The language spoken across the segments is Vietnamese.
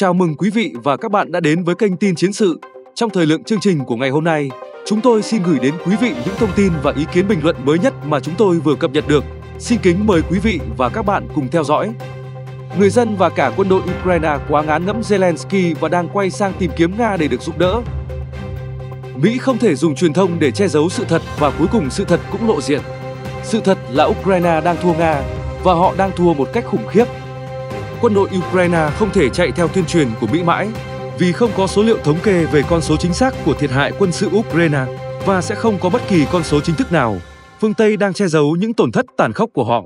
Chào mừng quý vị và các bạn đã đến với kênh tin chiến sự. Trong thời lượng chương trình của ngày hôm nay, chúng tôi xin gửi đến quý vị những thông tin và ý kiến bình luận mới nhất mà chúng tôi vừa cập nhật được. Xin kính mời quý vị và các bạn cùng theo dõi. Người dân và cả quân đội Ukraine quá ngán ngẫm Zelensky và đang quay sang tìm kiếm Nga để được giúp đỡ. Mỹ không thể dùng truyền thông để che giấu sự thật và cuối cùng sự thật cũng lộ diện. Sự thật là Ukraine đang thua Nga và họ đang thua một cách khủng khiếp. Quân đội Ukraine không thể chạy theo tuyên truyền của Mỹ mãi vì không có số liệu thống kê về con số chính xác của thiệt hại quân sự Ukraine và sẽ không có bất kỳ con số chính thức nào. Phương Tây đang che giấu những tổn thất tàn khốc của họ.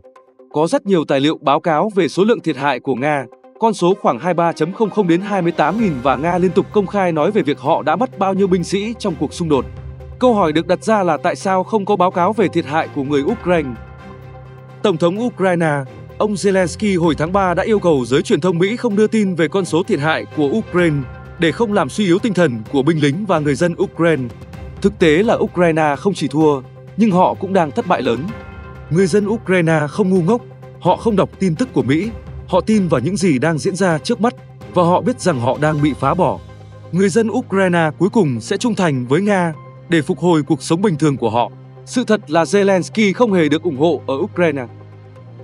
Có rất nhiều tài liệu báo cáo về số lượng thiệt hại của Nga, con số khoảng 23.00 đến 28.000 và Nga liên tục công khai nói về việc họ đã mất bao nhiêu binh sĩ trong cuộc xung đột. Câu hỏi được đặt ra là tại sao không có báo cáo về thiệt hại của người Ukraine? Tổng thống Ukraine, ông Zelensky hồi tháng 3 đã yêu cầu giới truyền thông Mỹ không đưa tin về con số thiệt hại của Ukraine để không làm suy yếu tinh thần của binh lính và người dân Ukraine. Thực tế là Ukraine không chỉ thua, nhưng họ cũng đang thất bại lớn. Người dân Ukraine không ngu ngốc, họ không đọc tin tức của Mỹ, họ tin vào những gì đang diễn ra trước mắt và họ biết rằng họ đang bị phá bỏ. Người dân Ukraine cuối cùng sẽ trung thành với Nga để phục hồi cuộc sống bình thường của họ. Sự thật là Zelensky không hề được ủng hộ ở Ukraine.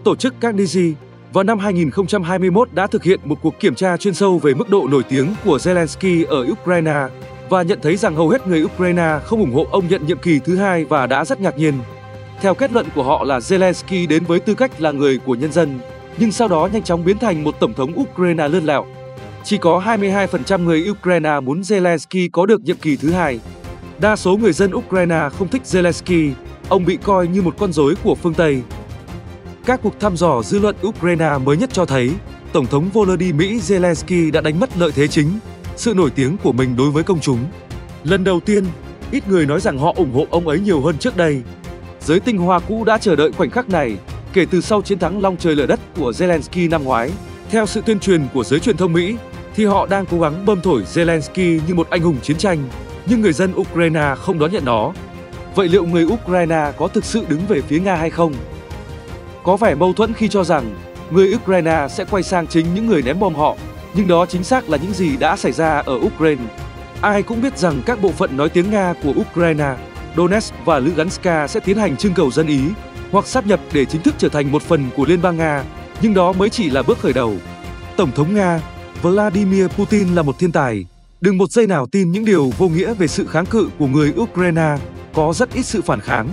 Tổ chức Carnegie vào năm 2021 đã thực hiện một cuộc kiểm tra chuyên sâu về mức độ nổi tiếng của Zelensky ở Ukraine và nhận thấy rằng hầu hết người Ukraine không ủng hộ ông nhận nhiệm kỳ thứ hai và đã rất ngạc nhiên. Theo kết luận của họ là Zelensky đến với tư cách là người của nhân dân, nhưng sau đó nhanh chóng biến thành một tổng thống Ukraine lươn lẹo. Chỉ có 22% người Ukraine muốn Zelensky có được nhiệm kỳ thứ hai. Đa số người dân Ukraine không thích Zelensky, ông bị coi như một con rối của phương Tây. Các cuộc thăm dò dư luận Ukraine mới nhất cho thấy Tổng thống Volodymyr Zelensky đã đánh mất lợi thế chính, sự nổi tiếng của mình đối với công chúng. Lần đầu tiên, ít người nói rằng họ ủng hộ ông ấy nhiều hơn trước đây. Giới tinh hoa cũ đã chờ đợi khoảnh khắc này kể từ sau chiến thắng long trời lở đất của Zelensky năm ngoái. Theo sự tuyên truyền của giới truyền thông Mỹ, thì họ đang cố gắng bơm thổi Zelensky như một anh hùng chiến tranh, nhưng người dân Ukraine không đón nhận nó. Vậy liệu người Ukraine có thực sự đứng về phía Nga hay không? Có vẻ mâu thuẫn khi cho rằng người Ukraine sẽ quay sang chính những người ném bom họ, nhưng đó chính xác là những gì đã xảy ra ở Ukraine. Ai cũng biết rằng các bộ phận nói tiếng Nga của Ukraine, Donetsk và Lugansk sẽ tiến hành trưng cầu dân Ý hoặc sáp nhập để chính thức trở thành một phần của Liên bang Nga, nhưng đó mới chỉ là bước khởi đầu. Tổng thống Nga Vladimir Putin là một thiên tài, đừng một giây nào tin những điều vô nghĩa về sự kháng cự của người Ukraine, có rất ít sự phản kháng.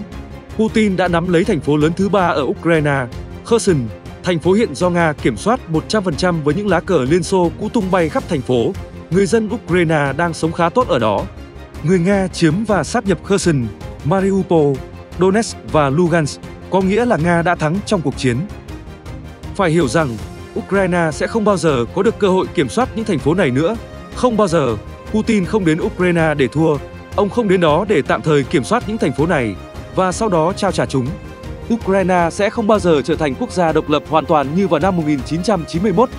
Putin đã nắm lấy thành phố lớn thứ ba ở Ukraine, Kherson, thành phố hiện do Nga kiểm soát 100% với những lá cờ Liên Xô cũ tung bay khắp thành phố. Người dân Ukraine đang sống khá tốt ở đó. Người Nga chiếm và sáp nhập Kherson, Mariupol, Donetsk và Lugansk, có nghĩa là Nga đã thắng trong cuộc chiến. Phải hiểu rằng, Ukraine sẽ không bao giờ có được cơ hội kiểm soát những thành phố này nữa. Không bao giờ, Putin không đến Ukraine để thua, ông không đến đó để tạm thời kiểm soát những thành phố này và sau đó trao trả chúng. Ukraine sẽ không bao giờ trở thành quốc gia độc lập hoàn toàn như vào năm 1991.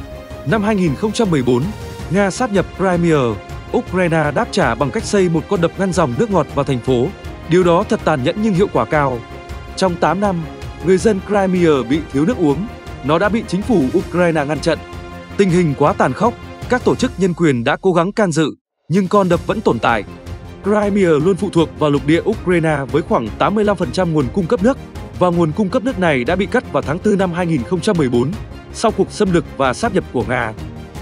Năm 2014, Nga sát nhập Crimea, Ukraine đáp trả bằng cách xây một con đập ngăn dòng nước ngọt vào thành phố. Điều đó thật tàn nhẫn nhưng hiệu quả cao. Trong 8 năm, người dân Crimea bị thiếu nước uống. Nó đã bị chính phủ Ukraine ngăn chặn. Tình hình quá tàn khốc, các tổ chức nhân quyền đã cố gắng can dự, nhưng con đập vẫn tồn tại. Crimea luôn phụ thuộc vào lục địa Ukraine với khoảng 85% nguồn cung cấp nước và nguồn cung cấp nước này đã bị cắt vào tháng 4 năm 2014 sau cuộc xâm lược và sáp nhập của Nga.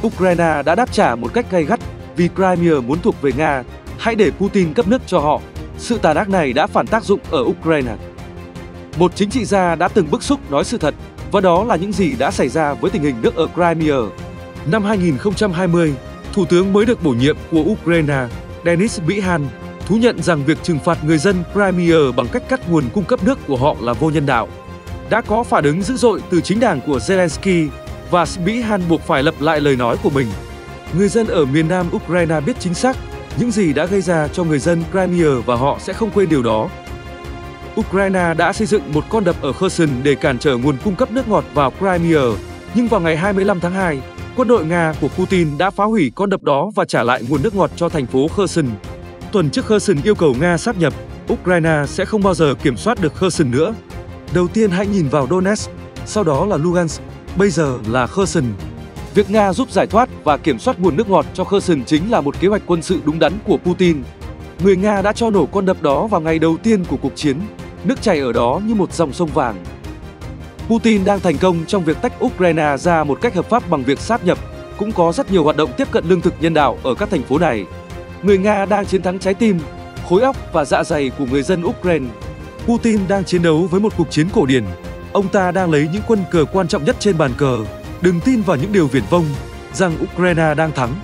Ukraine đã đáp trả một cách gay gắt vì Crimea muốn thuộc về Nga, hãy để Putin cấp nước cho họ. Sự tàn ác này đã phản tác dụng ở Ukraine. Một chính trị gia đã từng bức xúc nói sự thật và đó là những gì đã xảy ra với tình hình nước ở Crimea. Năm 2020, Thủ tướng mới được bổ nhiệm của Ukraine Denis Bihan thú nhận rằng việc trừng phạt người dân Crimea bằng cách cắt nguồn cung cấp nước của họ là vô nhân đạo. Đã có phản ứng dữ dội từ chính đảng của Zelensky và Bihan buộc phải lập lại lời nói của mình. Người dân ở miền nam Ukraine biết chính xác những gì đã gây ra cho người dân Crimea và họ sẽ không quên điều đó. Ukraine đã xây dựng một con đập ở Kherson để cản trở nguồn cung cấp nước ngọt vào Crimea, nhưng vào ngày 25 tháng 2, Quân đội Nga của Putin đã phá hủy con đập đó và trả lại nguồn nước ngọt cho thành phố Kherson. Tuần trước Kherson yêu cầu Nga sáp nhập, Ukraine sẽ không bao giờ kiểm soát được Kherson nữa. Đầu tiên hãy nhìn vào Donetsk, sau đó là Lugansk, bây giờ là Kherson. Việc Nga giúp giải thoát và kiểm soát nguồn nước ngọt cho Kherson chính là một kế hoạch quân sự đúng đắn của Putin. Người Nga đã cho nổ con đập đó vào ngày đầu tiên của cuộc chiến, nước chảy ở đó như một dòng sông vàng. Putin đang thành công trong việc tách Ukraine ra một cách hợp pháp bằng việc sáp nhập, cũng có rất nhiều hoạt động tiếp cận lương thực nhân đạo ở các thành phố này. Người Nga đang chiến thắng trái tim, khối óc và dạ dày của người dân Ukraine. Putin đang chiến đấu với một cuộc chiến cổ điển. Ông ta đang lấy những quân cờ quan trọng nhất trên bàn cờ. Đừng tin vào những điều viển vông rằng Ukraine đang thắng.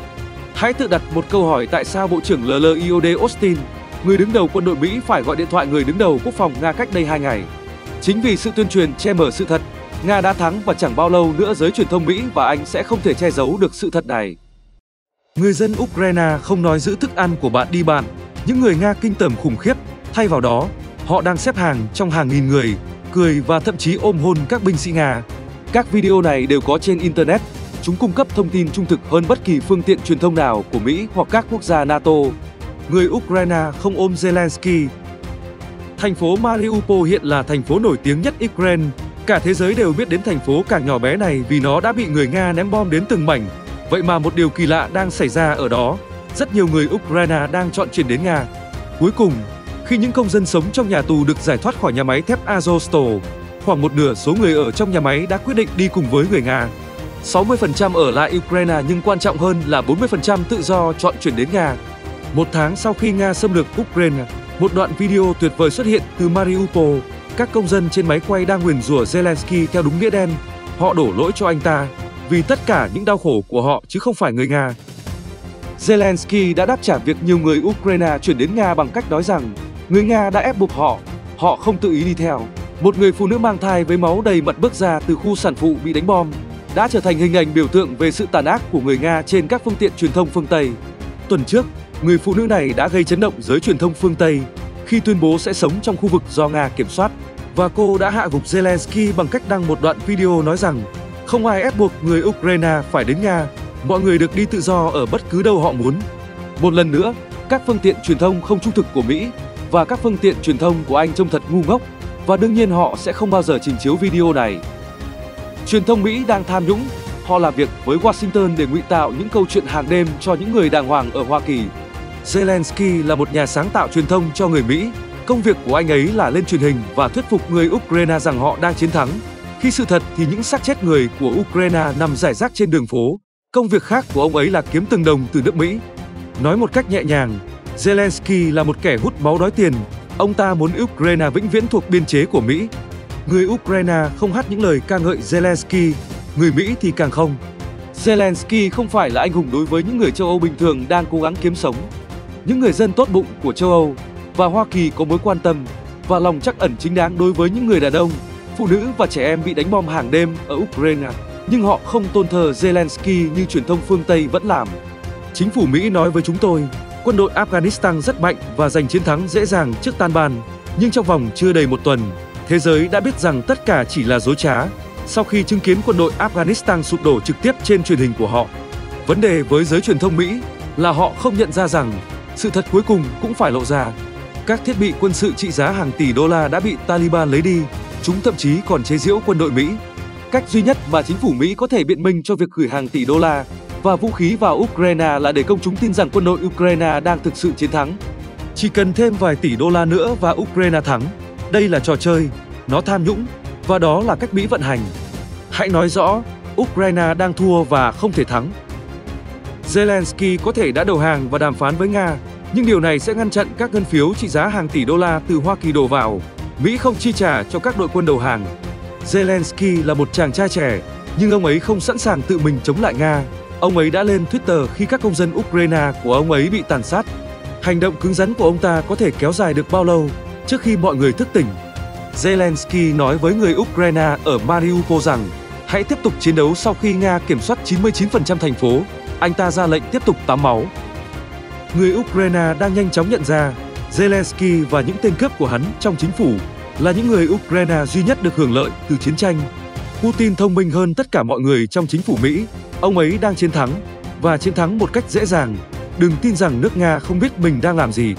Hãy tự đặt một câu hỏi tại sao Bộ trưởng LLIOD Austin, người đứng đầu quân đội Mỹ phải gọi điện thoại người đứng đầu quốc phòng Nga cách đây 2 ngày. Chính vì sự tuyên truyền che mở sự thật, Nga đã thắng và chẳng bao lâu nữa giới truyền thông Mỹ và Anh sẽ không thể che giấu được sự thật này. Người dân Ukraine không nói giữ thức ăn của bạn đi bạn. Những người Nga kinh tởm khủng khiếp, thay vào đó, họ đang xếp hàng trong hàng nghìn người, cười và thậm chí ôm hôn các binh sĩ Nga. Các video này đều có trên Internet. Chúng cung cấp thông tin trung thực hơn bất kỳ phương tiện truyền thông nào của Mỹ hoặc các quốc gia NATO. Người Ukraine không ôm Zelensky. Thành phố Mariupol hiện là thành phố nổi tiếng nhất Ukraine. Cả thế giới đều biết đến thành phố càng nhỏ bé này vì nó đã bị người Nga ném bom đến từng mảnh. Vậy mà một điều kỳ lạ đang xảy ra ở đó. Rất nhiều người Ukraine đang chọn chuyển đến Nga. Cuối cùng, khi những công dân sống trong nhà tù được giải thoát khỏi nhà máy thép Azovstal, khoảng một nửa số người ở trong nhà máy đã quyết định đi cùng với người Nga. 60% ở lại Ukraine nhưng quan trọng hơn là 40% tự do chọn chuyển đến Nga. Một tháng sau khi Nga xâm lược Ukraine, một đoạn video tuyệt vời xuất hiện từ Mariupol. Các công dân trên máy quay đang nguyền rủa Zelensky theo đúng nghĩa đen. Họ đổ lỗi cho anh ta vì tất cả những đau khổ của họ chứ không phải người Nga. Zelensky đã đáp trả việc nhiều người Ukraine chuyển đến Nga bằng cách nói rằng người Nga đã ép buộc họ, họ không tự ý đi theo. Một người phụ nữ mang thai với máu đầy mật bước ra từ khu sản phụ bị đánh bom đã trở thành hình ảnh biểu tượng về sự tàn ác của người Nga trên các phương tiện truyền thông phương Tây. Tuần trước, người phụ nữ này đã gây chấn động giới truyền thông phương Tây khi tuyên bố sẽ sống trong khu vực do Nga kiểm soát và cô đã hạ gục Zelensky bằng cách đăng một đoạn video nói rằng không ai ép buộc người Ukraine phải đến Nga, mọi người được đi tự do ở bất cứ đâu họ muốn. Một lần nữa, các phương tiện truyền thông không trung thực của Mỹ và các phương tiện truyền thông của Anh trông thật ngu ngốc và đương nhiên họ sẽ không bao giờ trình chiếu video này. Truyền thông Mỹ đang tham nhũng, họ làm việc với Washington để ngụy tạo những câu chuyện hàng đêm cho những người đàng hoàng ở Hoa Kỳ. Zelensky là một nhà sáng tạo truyền thông cho người Mỹ. Công việc của anh ấy là lên truyền hình và thuyết phục người Ukraine rằng họ đang chiến thắng. Khi sự thật thì những xác chết người của Ukraine nằm rải rác trên đường phố. Công việc khác của ông ấy là kiếm từng đồng từ nước Mỹ. Nói một cách nhẹ nhàng, Zelensky là một kẻ hút máu đói tiền. Ông ta muốn Ukraine vĩnh viễn thuộc biên chế của Mỹ. Người Ukraine không hát những lời ca ngợi Zelensky, người Mỹ thì càng không. Zelensky không phải là anh hùng đối với những người châu Âu bình thường đang cố gắng kiếm sống. Những người dân tốt bụng của châu Âu và Hoa Kỳ có mối quan tâm và lòng chắc ẩn chính đáng đối với những người đàn ông, phụ nữ và trẻ em bị đánh bom hàng đêm ở Ukraine, nhưng họ không tôn thờ Zelensky như truyền thông phương Tây vẫn làm. Chính phủ Mỹ nói với chúng tôi, quân đội Afghanistan rất mạnh và giành chiến thắng dễ dàng trước Taliban, nhưng trong vòng chưa đầy một tuần, thế giới đã biết rằng tất cả chỉ là dối trá sau khi chứng kiến quân đội Afghanistan sụp đổ trực tiếp trên truyền hình của họ. Vấn đề với giới truyền thông Mỹ là họ không nhận ra rằng sự thật cuối cùng cũng phải lộ ra. Các thiết bị quân sự trị giá hàng tỷ đô la đã bị Taliban lấy đi, chúng thậm chí còn chế giễu quân đội Mỹ. Cách duy nhất mà chính phủ Mỹ có thể biện minh cho việc gửi hàng tỷ đô la và vũ khí vào Ukraine là để công chúng tin rằng quân đội Ukraine đang thực sự chiến thắng. Chỉ cần thêm vài tỷ đô la nữa và Ukraine thắng. Đây là trò chơi, nó tham nhũng và đó là cách Mỹ vận hành. Hãy nói rõ, Ukraine đang thua và không thể thắng. Zelensky có thể đã đầu hàng và đàm phán với Nga, nhưng điều này sẽ ngăn chặn các ngân phiếu trị giá hàng tỷ đô la từ Hoa Kỳ đổ vào. Mỹ không chi trả cho các đội quân đầu hàng. Zelensky là một chàng trai trẻ, nhưng ông ấy không sẵn sàng tự mình chống lại Nga. Ông ấy đã lên Twitter khi các công dân Ukraine của ông ấy bị tàn sát. Hành động cứng rắn của ông ta có thể kéo dài được bao lâu trước khi mọi người thức tỉnh? Zelensky nói với người Ukraine ở Mariupol rằng hãy tiếp tục chiến đấu sau khi Nga kiểm soát 99% thành phố. Anh ta ra lệnh tiếp tục tắm máu. Người Ukraine đang nhanh chóng nhận ra Zelensky và những tên cướp của hắn trong chính phủ là những người Ukraine duy nhất được hưởng lợi từ chiến tranh. Putin thông minh hơn tất cả mọi người trong chính phủ Mỹ. Ông ấy đang chiến thắng và chiến thắng một cách dễ dàng. Đừng tin rằng nước Nga không biết mình đang làm gì.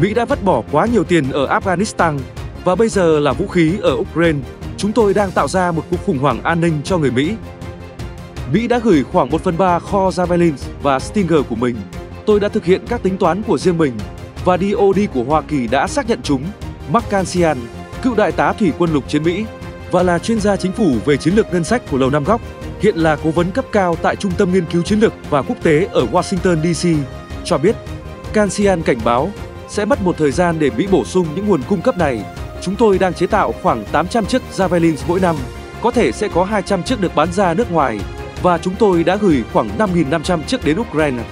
Mỹ đã vất bỏ quá nhiều tiền ở Afghanistan và bây giờ là vũ khí ở Ukraine. Chúng tôi đang tạo ra một cuộc khủng hoảng an ninh cho người Mỹ. Mỹ đã gửi khoảng 1 phần 3 kho Javelin và Stinger của mình. Tôi đã thực hiện các tính toán của riêng mình và DoD của Hoa Kỳ đã xác nhận chúng. Mark Kansian, cựu đại tá thủy quân lục chiến Mỹ và là chuyên gia chính phủ về chiến lược ngân sách của Lầu Năm Góc, hiện là cố vấn cấp cao tại Trung tâm Nghiên cứu Chiến lược và Quốc tế ở Washington DC, cho biết Kansian cảnh báo sẽ mất một thời gian để Mỹ bổ sung những nguồn cung cấp này. Chúng tôi đang chế tạo khoảng 800 chiếc Javelin mỗi năm, có thể sẽ có 200 chiếc được bán ra nước ngoài và chúng tôi đã gửi khoảng 5.500 chiếc đến Ukraine.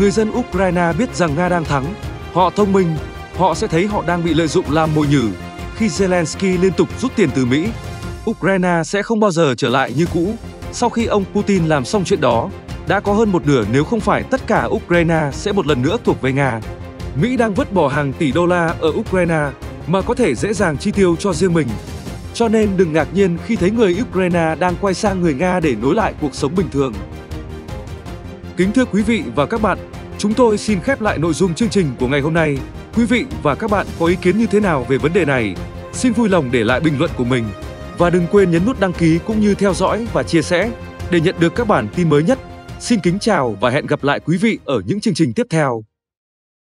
Người dân Ukraine biết rằng Nga đang thắng, họ thông minh, họ sẽ thấy họ đang bị lợi dụng làm mồi nhử khi Zelensky liên tục rút tiền từ Mỹ. Ukraine sẽ không bao giờ trở lại như cũ. Sau khi ông Putin làm xong chuyện đó, đã có hơn một nửa nếu không phải tất cả Ukraine sẽ một lần nữa thuộc về Nga. Mỹ đang vứt bỏ hàng tỷ đô la ở Ukraine mà có thể dễ dàng chi tiêu cho riêng mình. Cho nên đừng ngạc nhiên khi thấy người Ukraine đang quay sang người Nga để nối lại cuộc sống bình thường. Kính thưa quý vị và các bạn, chúng tôi xin khép lại nội dung chương trình của ngày hôm nay. Quý vị và các bạn có ý kiến như thế nào về vấn đề này? Xin vui lòng để lại bình luận của mình. Và đừng quên nhấn nút đăng ký cũng như theo dõi và chia sẻ để nhận được các bản tin mới nhất. Xin kính chào và hẹn gặp lại quý vị ở những chương trình tiếp theo.